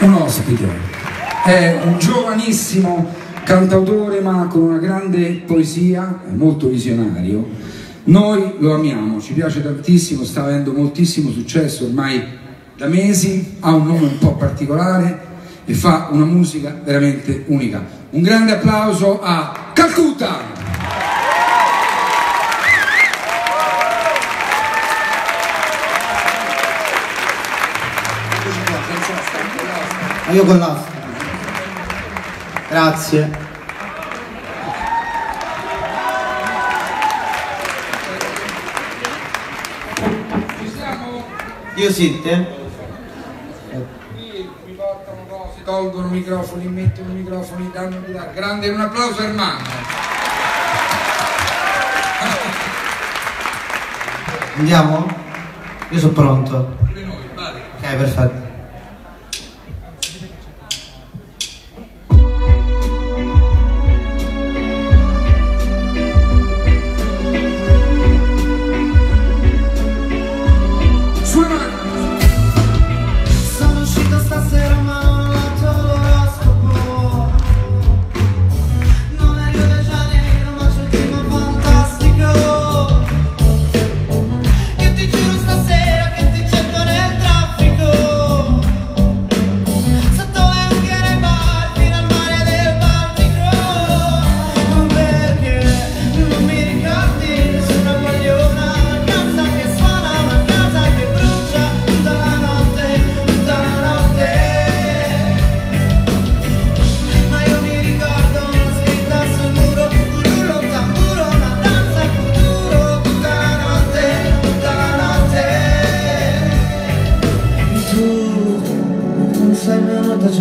un ospite, è un giovanissimo cantautore ma con una grande poesia, molto visionario. Noi lo amiamo, ci piace tantissimo, sta avendo moltissimo successo ormai da mesi, ha un nome un po' particolare e fa una musica veramente unica. Un grande applauso a Calcutta! Grazie io con l'Africa. Grazie. Io sitte. Qui mi portano cose, tolgono microfoni, mettono microfoni, danno di là. Grande un applauso Ermanno. Andiamo? Io sono pronto. Pure noi, vale. Ok, perfetto.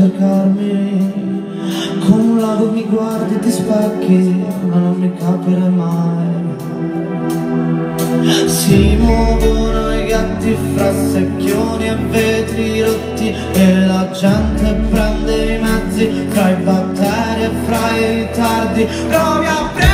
cercarmi. Con un lago mi guardi e ti specchi Ma non mi capire mai. Si muovono i gatti fra secchioni e vetri rotti E la gente prende i mezzi Fra i batteri e fra i ritardi Provi a prendere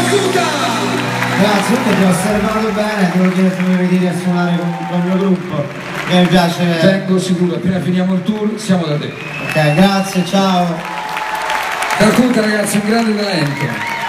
Bazooka! Grazie, ti ho osservato bene, ti voglio dire se mi venire a suonare con, con il mio gruppo, che mi piace. Tengo sicuro, appena finiamo il tour siamo da te. Ok, grazie, ciao. Calcutta ragazzi, un grande talento.